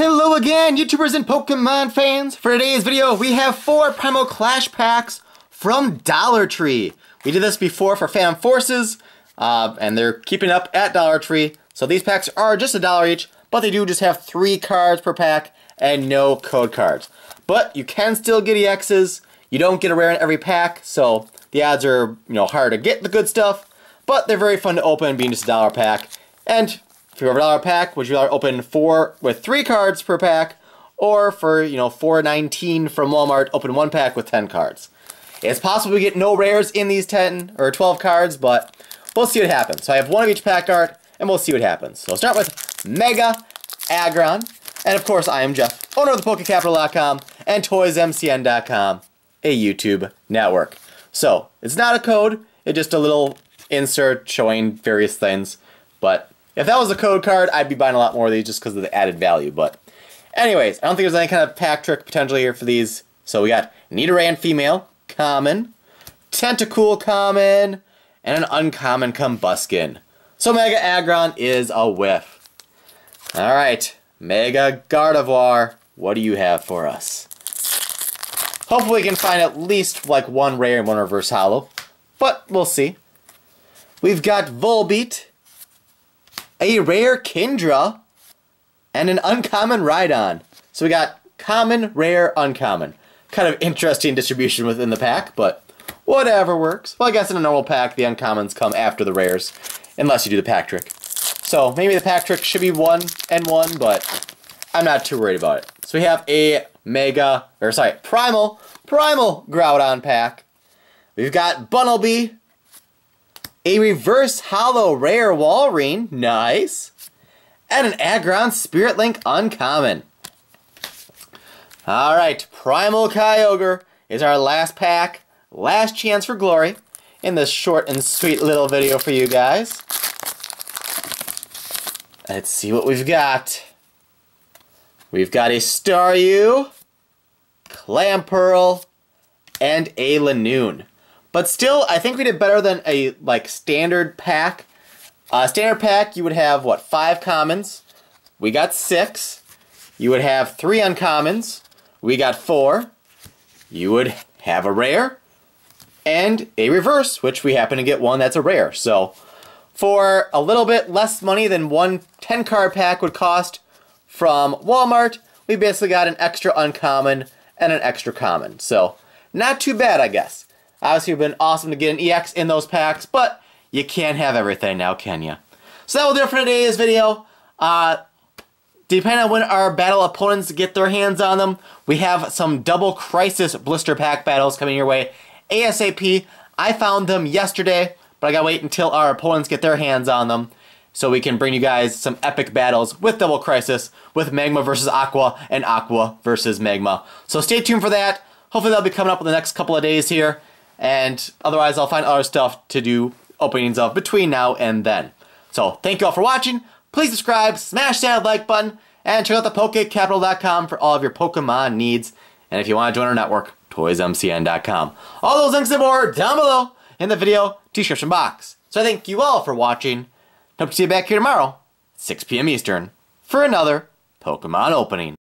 Hello again, YouTubers and Pokemon fans. For today's video, we have four Primal Clash packs from Dollar Tree. We did this before for Phantom Forces, uh, and they're keeping up at Dollar Tree. So these packs are just a dollar each, but they do just have three cards per pack and no code cards. But you can still get EXs. You don't get a rare in every pack, so the odds are you know hard to get the good stuff. But they're very fun to open, being just a dollar pack. And if you have a dollar pack, would you rather open four with three cards per pack, or for you know four nineteen from Walmart, open one pack with ten cards? It's possible we get no rares in these ten or twelve cards, but we'll see what happens. So I have one of each pack art, and we'll see what happens. So I'll start with Mega Aggron, and of course I am Jeff, owner of the PokeCapital.com and ToysMCN.com, a YouTube network. So it's not a code; it's just a little insert showing various things, but if that was a code card, I'd be buying a lot more of these just because of the added value. But anyways, I don't think there's any kind of pack trick potentially here for these. So we got Nidoran Female, Common, Tentacool Common, and an Uncommon Combusken. So Mega Aggron is a whiff. Alright, Mega Gardevoir, what do you have for us? Hopefully we can find at least like one rare and one reverse holo, but we'll see. We've got Volbeat, a rare Kingdra, and an uncommon Rhydon. So we got common, rare, uncommon. Kind of interesting distribution within the pack, but whatever works. Well, I guess in a normal pack, the uncommons come after the rares, unless you do the pack trick. So maybe the pack trick should be one and one, but I'm not too worried about it. So we have a Mega, or sorry, Primal, Primal Groudon pack. We've got Bunnelby, a reverse holo rare Walrein, nice. And an Aggron Spirit Link uncommon. Alright, Primal Kyogre is our last pack, last chance for glory in this short and sweet little video for you guys. Let's see what we've got. We've got a Staryu, Clamperl, and a Lanoon. But still, I think we did better than a like standard pack. Uh, standard pack, you would have what five commons. We got six. You would have three uncommons. We got four. You would have a rare and a reverse, which we happen to get one that's a rare. So for a little bit less money than one 10 card pack would cost from Walmart, we basically got an extra uncommon and an extra common. So not too bad, I guess. Obviously, it would have been awesome to get an EX in those packs, but you can't have everything now, can you? So that will do it for today's video. Uh, depending on when our battle opponents get their hands on them, we have some double crisis blister pack battles coming your way ASAP. I found them yesterday, but I gotta wait until our opponents get their hands on them so we can bring you guys some epic battles with Double Crisis, with Magma versus Aqua, and Aqua versus Magma. So stay tuned for that. Hopefully that'll be coming up in the next couple of days here. And otherwise, I'll find other stuff to do openings of between now and then. So, thank you all for watching. Please subscribe, smash that like button, and check out the PokeCapital.com for all of your Pokemon needs. And if you want to join our network, ToysMCN.com. All those links and more down below in the video description box. So I thank you all for watching. Hope to see you back here tomorrow, 6 p.m. Eastern, for another Pokemon opening.